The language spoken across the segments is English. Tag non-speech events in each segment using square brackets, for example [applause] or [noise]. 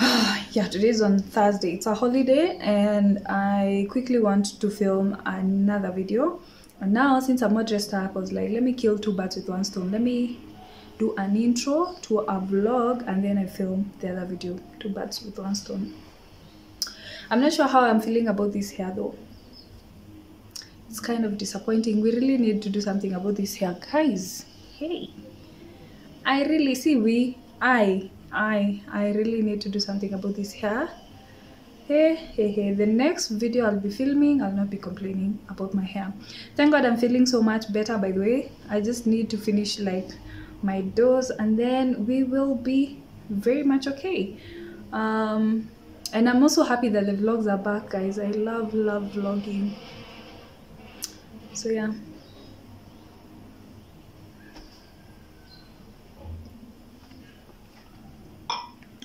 [sighs] yeah today is on thursday. It's a holiday and i quickly want to film another video. And now since i'm not dressed up i was like let me kill two birds with one stone. Let me do an intro to a vlog and then i film the other video two birds with one stone. I'm not sure how i'm feeling about this hair though. It's kind of disappointing. We really need to do something about this hair, guys. Hey, I really see we, I, I, I really need to do something about this hair. Hey, hey, hey. The next video I'll be filming, I'll not be complaining about my hair. Thank God I'm feeling so much better. By the way, I just need to finish like my dose, and then we will be very much okay. Um, and I'm also happy that the vlogs are back, guys. I love, love vlogging so yeah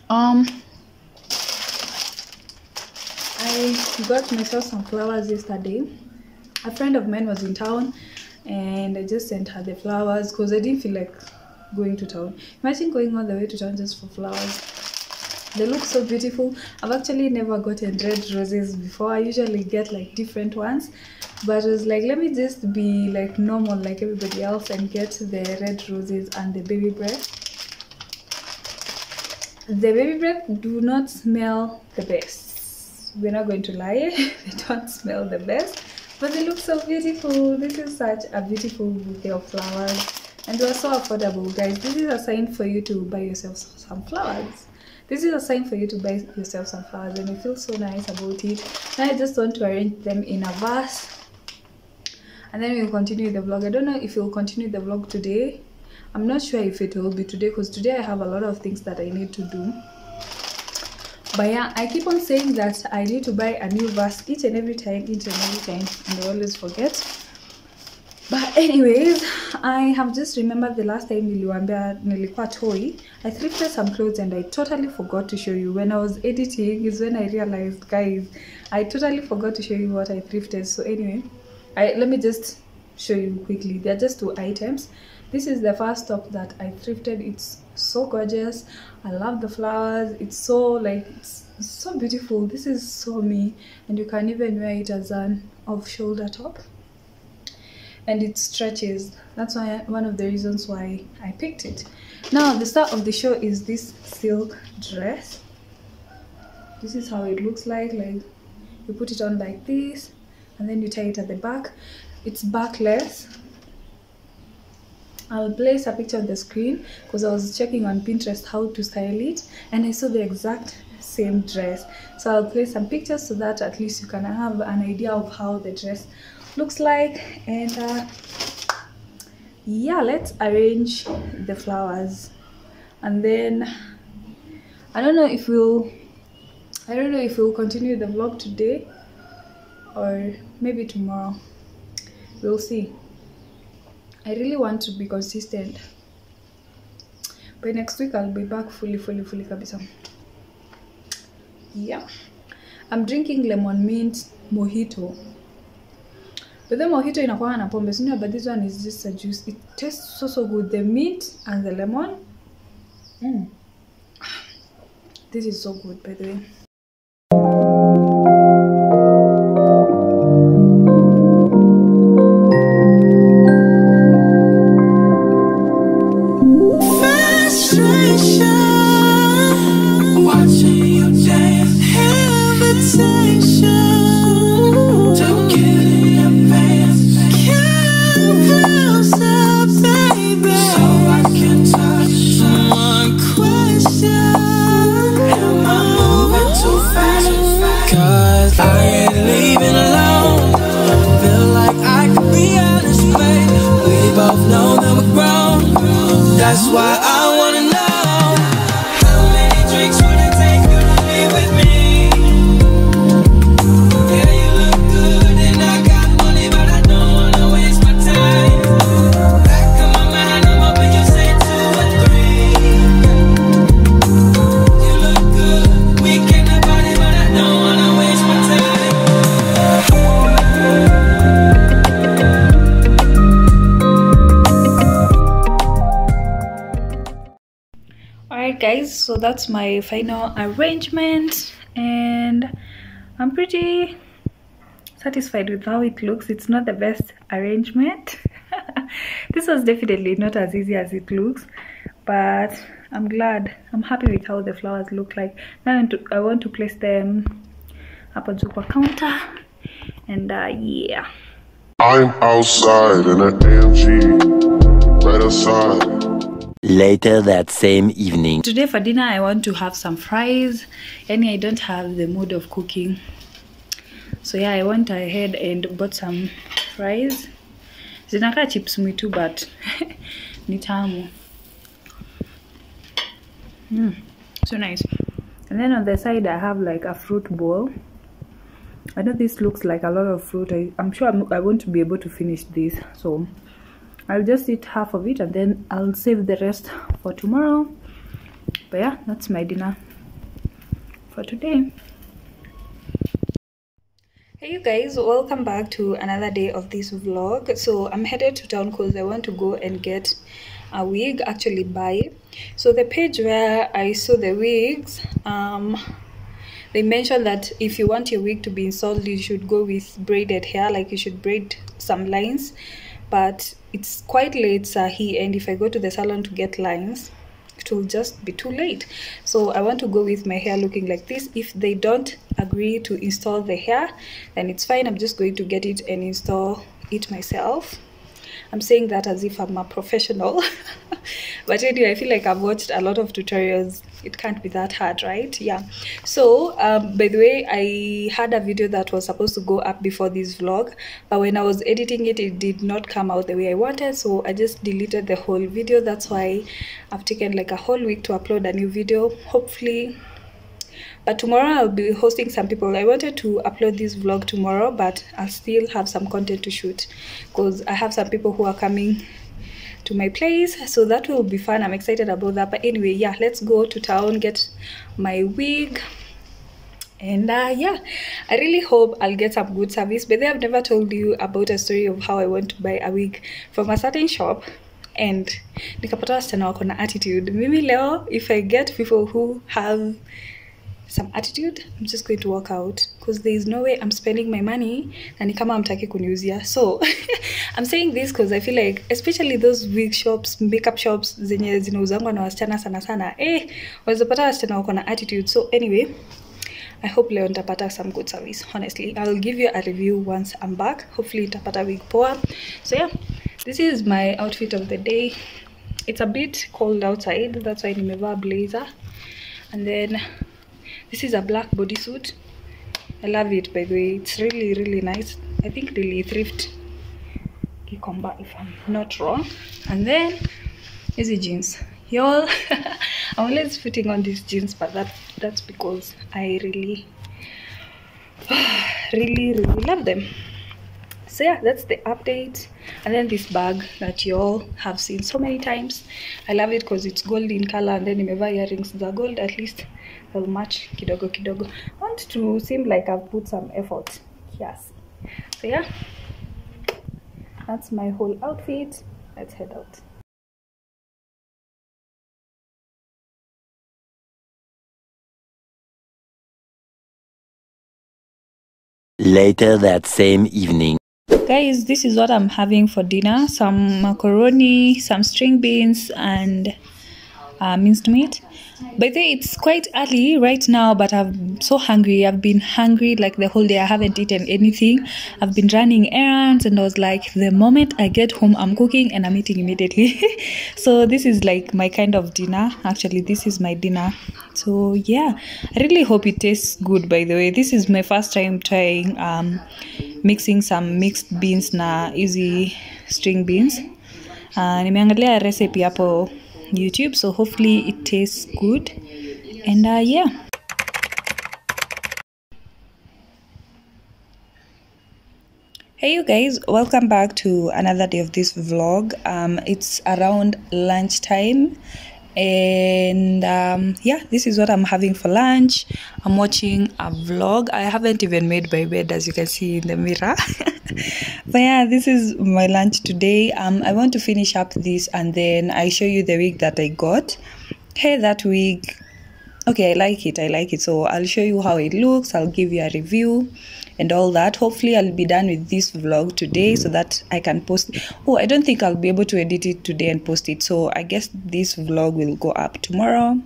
um i got myself some flowers yesterday. A friend of mine was in town and i just sent her the flowers because i didn't feel like going to town. Imagine going all the way to town just for flowers. They look so beautiful. I've actually never gotten red roses before. I usually get like different ones but I was like let me just be like normal like everybody else and get the red roses and the baby breath the baby breath do not smell the best. We're not going to lie [laughs] they don't smell the best but they look so beautiful. This is such a beautiful bouquet of flowers. And they are so affordable guys. This is a sign for you to buy yourself some flowers. This is a sign for you to buy yourself some flowers and you feel so nice about it. And i just want to arrange them in a vase. And then we'll continue the vlog. I don't know if we'll continue the vlog today i'm not sure if it will be today because today i have a lot of things that i need to do. But yeah i keep on saying that i need to buy a new vase each and every time each and every time and i always forget. But anyways i have just remembered the last time niliwambia nilikuwa toy i thrifted some clothes and i totally forgot to show you. When i was editing is when i realized guys i totally forgot to show you what i thrifted. So anyway I, let me just show you quickly. They're just two items this is the first top that i thrifted. It's so gorgeous. I love the flowers. It's so like it's, so beautiful. This is so me. And you can even wear it as an off shoulder top. And it stretches. That's why one of the reasons why i picked it. Now the start of the show is this silk dress. This is how it looks like. Like you put it on like this and then you tie it at the back. It's backless I'll place a picture on the screen because I was checking on Pinterest how to style it and I saw the exact same dress. So I'll place some pictures so that at least you can have an idea of how the dress looks like. And uh, yeah let's arrange the flowers. And then I don't know if we'll I don't know if we'll continue the vlog today or maybe tomorrow. We'll see i really want to be consistent. By next week i'll be back fully fully fully kabisa. Yeah. I'm drinking lemon mint mojito. But the mojito inakuwa na pombe sinio, but this one is just a juice. It tastes so so good. The mint and the lemon. Mm. this is so good by the way so that's my final arrangement and i'm pretty satisfied with how it looks. It's not the best arrangement. [laughs] This was definitely not as easy as it looks but i'm glad. I'm happy with how the flowers look like. Now i want to, place them up on super counter and uh, yeah. I'm outside in an AMG, right outside. Later that same evening. today for dinner i want to have some fries. And i don't have the mood of cooking. So yeah i went ahead and bought some fries. Zinakaa chips me too but [laughs] ni tamu. Mm, so nice. And then on the side i have like a fruit bowl. I know this looks like a lot of fruit. I, i'm sure I'm, i won't be able to finish this so I'll just eat half of it and then I'll save the rest for tomorrow. But yeah, that's my dinner for today. Hey you guys, welcome back to another day of this vlog. So I'm headed to town because I want to go and get a wig, actually buy. So the page where I saw the wigs, um, they mentioned that if you want your wig to be installed, you should go with braided hair, like you should braid some lines but it's quite late sahi and if i go to the salon to get lines it will just be too late. So i want to go with my hair looking like this. If they don't agree to install the hair then it's fine. I'm just going to get it and install it myself. I'm saying that as if i'm a professional. [laughs] But anyway i feel like i've watched a lot of tutorials it can't be that hard right? Yeah. So um, by the way i had a video that was supposed to go up before this vlog but when i was editing it it did not come out the way i wanted so i just deleted the whole video. That's why i've taken like a whole week to upload a new video hopefully. But tomorrow i'll be hosting some people. I wanted to upload this vlog tomorrow but i'll still have some content to shoot because i have some people who are coming to my place so that will be fun i'm excited about that. But anyway yeah let's go to town get my wig. And uh, yeah i really hope i'll get some good service. But they i've never told you about a story of how i went to buy a wig from a certain shop and nikapata wako na attitude. Mimi leo if i get people who have some attitude i'm just going to walk out. Because there is no way i'm spending my money na ni kama amtaki kuniuzia. So [laughs] i'm saying this because i feel like especially those wig shops makeup shops zenye zinauzangwa na wasichana sana sana eh wazapata wasichana wako na attitude. So anyway I hope leo nitapata some good service honestly. I'll give you a review once I'm back. Hopefully nitapata wig poa. So yeah this is my outfit of the day. It's a bit cold outside that's why nimevaa blazer. And then this is a black bodysuit. I love it by the way. It's really really nice. I think really thrift Gikomba if i'm not wrong. And then easy jeans. Y'all [laughs] i'm always putting on these jeans but that that's because i really [sighs] really really love them. So yeah that's the update. And then this bag that you all have seen so many times. I love it because it's gold in color and then nimevaa earrings are gold at least they'll match kidogo kidogo. I want to seem like i've put some effort. Yes. So yeah. That's my whole outfit. Let's head out. Later that same evening. guys this is what i'm having for dinner. Some macaroni some string beans and uh, minced meat. By the way it's quite early right now but i'm so hungry. I've been hungry like the whole day. I haven't eaten anything. I've been running errands and i was like the moment i get home i'm cooking and i'm eating immediately. [laughs] So this is like my kind of dinner. Actually this is my dinner. So yeah. I really hope it tastes good by the way. This is my first time trying um mixing some mixed beans na easy string beans. Uh, nimeangalia recipe hapo youtube so hopefully it tastes good. And uh, yeah. Hey you guys. Welcome back to another day of this vlog. Um it's around lunchtime. And um yeah this is what i'm having for lunch. I'm watching a vlog. I haven't even made my bed as you can see in the mirror [laughs] but yeah this is my lunch today. Um i want to finish up this and then i show you the wig that i got. Hey that wig okay i like it i like it. So i'll show you how it looks i'll give you a review and all that. Hopefully i'll be done with this vlog today so that i can post. Oh i don't think i'll be able to edit it today and post it. So i guess this vlog will go up tomorrow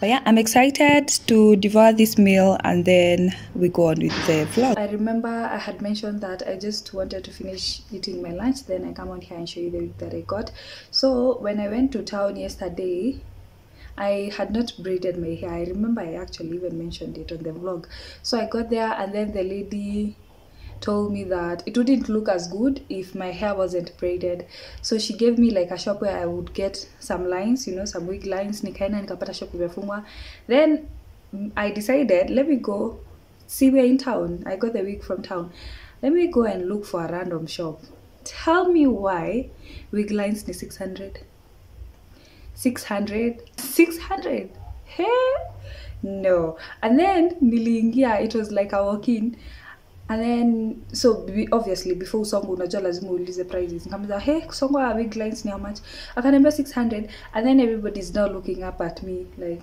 but yeah i'm excited to devour this meal and then we go on with the vlog i remember i had mentioned that i just wanted to finish eating my lunch then i come on here and show you the wig that i got so when i went to town yesterday I had not braided my hair. I remember I actually even mentioned it on the vlog. So I got there and then the lady told me that it wouldn't look as good if my hair wasn't braided. So she gave me like a shop where I would get some lines, you know, some wig lines. Shop. Then I decided, let me go see we're in town. I got the wig from town. Let me go and look for a random shop. Tell me why wig lines ni 600. 600 600 hey no and then niliingia it was like a walk in and then so obviously before usongo unajua lazima uulize prices. Nikamwambia hey usongo big lines ni how much? Akaniambia 600 and then everybody is now looking up at me like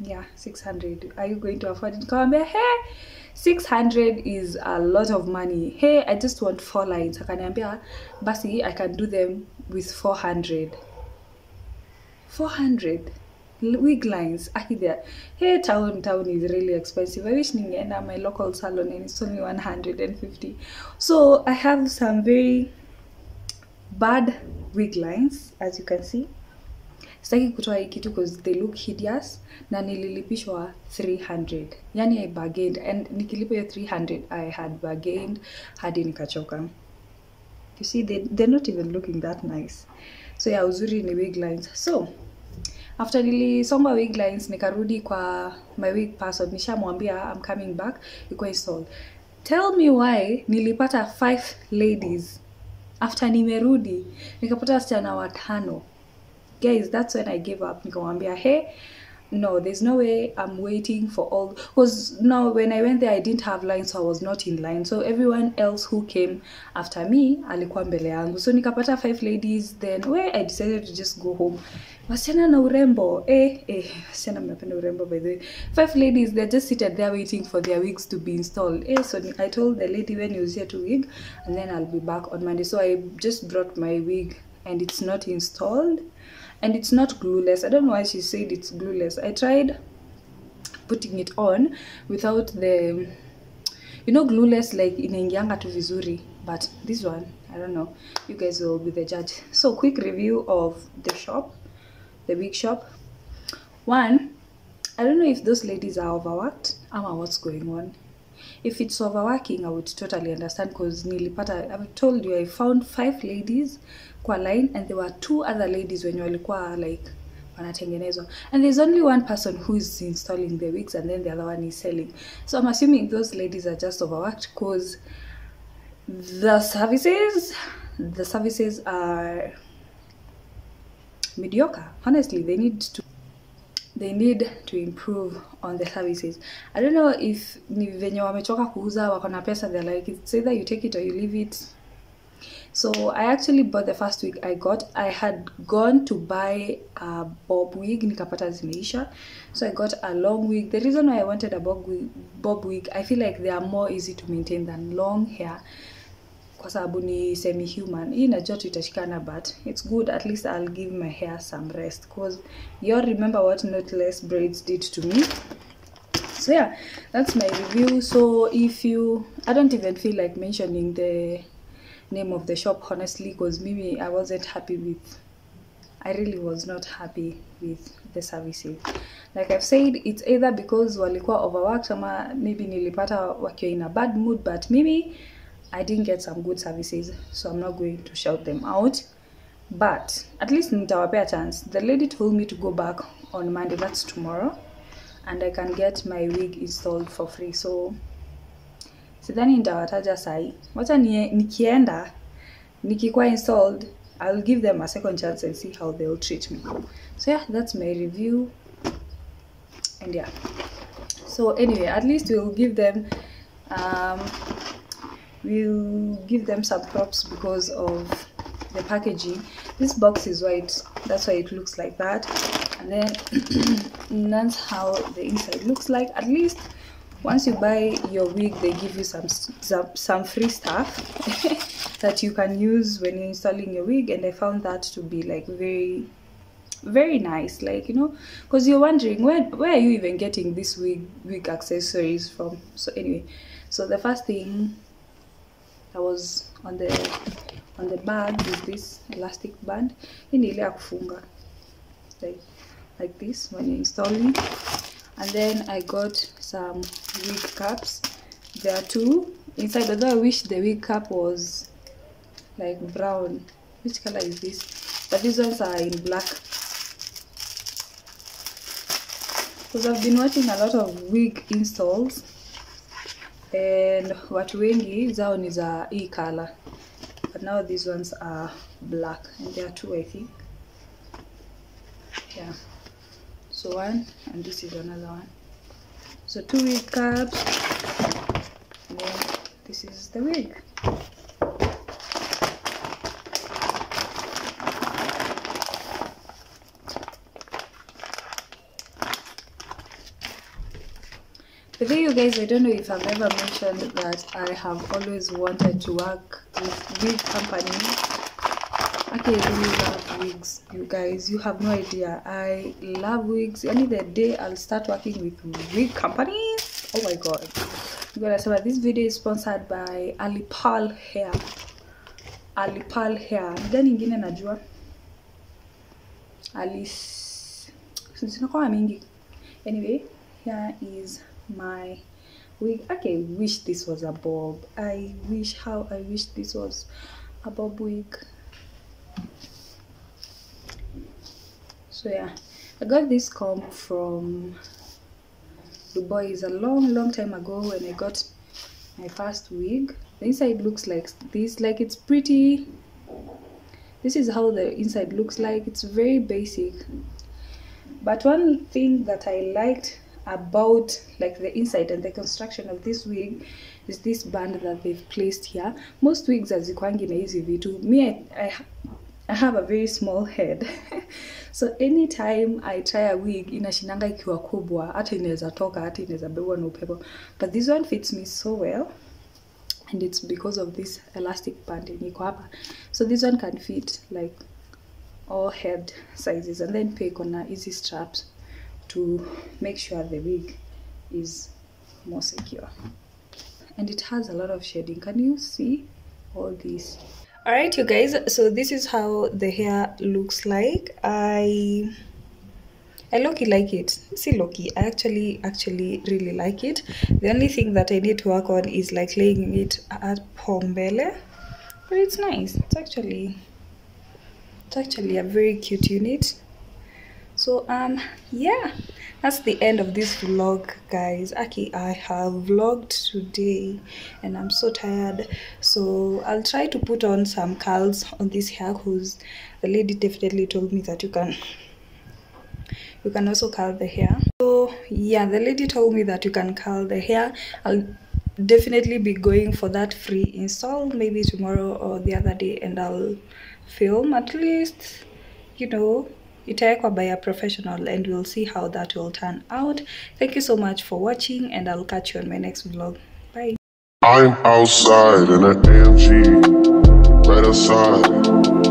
yeah 600 are you going to afford it? Nikamwambia hey 600 is a lot of money. Hey i just want four lines. Akaniambia basi i can do them with 400 400 L- wig lines [laughs] either hey town town is really expensive. I wish ningeenda my local salon and it's only 150 so i have some very bad wig lines as you can see. Sitaki kutoa hii kitu because they look hideous na nililipishwa 300 yani i bargained and nikilipa hiyo 300 i had bargained hadi nikachoka. You see they, they're not even looking that nice. So yeah uzuri ni wig lines. So after nilisomba wig lines nikarudi kwa my wig person nishamwambia i'm coming back. Iko installed. Tell me why nilipata five ladies after nimerudi. Nikapata wasichana watano. Guys that's when i gave up. Nikamwambia hey no there's no way i'm waiting for all because no when i went there i didn't have line so i was not in line. So everyone else who came after me alikuwa mbele yangu. So nikapata five ladies then we i decided to just go home. Wasichana na urembo. Eh eh wasichana mnapenda urembo by the way. Five ladies they're just seated there waiting for their wigs to be installed. Eh so i told the lady when you here to wig and then i'll be back on monday. So i just brought my wig and it's not installed and it's not glueless. I don't know why she said it's glueless. I tried putting it on without the you know glueless like inaingianga tu vizuri but this one I don't know. You guys will be the judge. So quick review of the shop, the big shop. One, I don't know if those ladies are overworked ama what's going on. If it's overworking, I would totally understand because nilipata, I've told you, I found five ladies kwa line and there were two other ladies wenye walikuwa like wanatengenezwa. And there's only one person who is installing the wigs and then the other one is selling. So i'm assuming those ladies are just overworked because the services the services are mediocre. Honestly they need to they need to improve on the services. I don't know if ni venye wamechoka kuuza wako na pesa they're like it's either you take it or you leave it so i actually bought the first wig i got. I had gone to buy a bob wig nikapata zimeisha. So i got a long wig. The reason why i wanted a bob wig, bob wig i feel like they are more easy to maintain than long hair. Kwa sababu ni semi human hii najua itashikana but it's good. At least i'll give my hair some rest. Because you all remember what knotless braids did to me? So yeah that's my review. So if you i don't even feel like mentioning the name of the shop honestly because mimi i wasn't happy with i really was not happy with the services. Like i've said it's either because walikuwa overworked ama maybe nilipata wakiwa in a bad mood but mimi i didn't get some good services so i'm not going to shout them out. But at least nitawapea chance. The lady told me to go back on monday that's tomorrow and i can get my wig installed for free. So sidhani nitawataja sahi wacha nikienda nikikuwa installed i'll give them a second chance and see how they'll treat me. So yeah that's my review. And yeah. So anyway at least we'll give them um, we'll give them some props because of the packaging. This box is white. That's why it looks like that. And then [clears throat] that's how the inside looks like. At least once you buy your wig they give you some some, free stuff [laughs] that you can use when you're installing your wig. And i found that to be like very very nice. Like you know because you're wondering where where are you even getting this wig wig accessories from? So anyway so the first thing that was on the on the bag is this elastic band. Kufunga like like this when you're installing and then i got some wig caps. There are two. Inside although i wish the wig cap was like brown. Which color is this? But these ones are in black. Because i've been watching a lot of wig installs. And watu wengi zao ni za hii color. But now these ones are black. And there are two i think. Yeah so one and this is another one so two wig caps this is the wig But then you guys, I don't know if I've ever mentioned that I have always wanted to work with wig companies. Okay, really love wigs, you guys. You have no idea. I love wigs. any the day I'll start working with wig companies. Oh my god. You guys, so this video is sponsored by alipal Hair. alipal Hair. Nida nyingine najua. Alice. Zinakuwa mingi. Anyway, here is my wig. Okay, wish this was a bob. I wish how I wish this was a bob wig. So yeah, I got this comb from Dubai a long, long time ago when I got my first wig. The inside looks like this, like it's pretty. This is how the inside looks like. It's very basic. But one thing that I liked about like the inside and the construction of this wig is this band that they've placed here. Most wigs hazikwangi na hizi vitu. Me, I, I, I have a very small head. [laughs] so anytime I try a wig inashinanga ikiwa kubwa, hata inaweza toka, hata inaweza bebwa na upepo. But this one fits me so well. And it's because of this elastic band yenye iko hapa. So this one can fit like all head sizes and then pia iko na easy straps to make sure the wig is more secure and it has a lot of shading can you see all this all right you guys so this is how the hair looks like i I low-key like it. See low-key, I actually actually really like it. The only thing that I need to work on is like laying it at pombele. But it's nice. It's actually it's actually a very cute unit so um yeah that's the end of this vlog guys. Aki i have vlogged today and i'm so tired. So i'll try to put on some curls on this hair because the lady definitely told me that you can you can also curl the hair. So yeah the lady told me that you can curl the hair. I'll definitely be going for that free install maybe tomorrow or the other day and i'll film at least you know itawekwa by a professional and we'll see how that will turn out. Thank you so much for watching and i'll catch you on my next vlog. Bye. I'm outside in an AMG, right outside.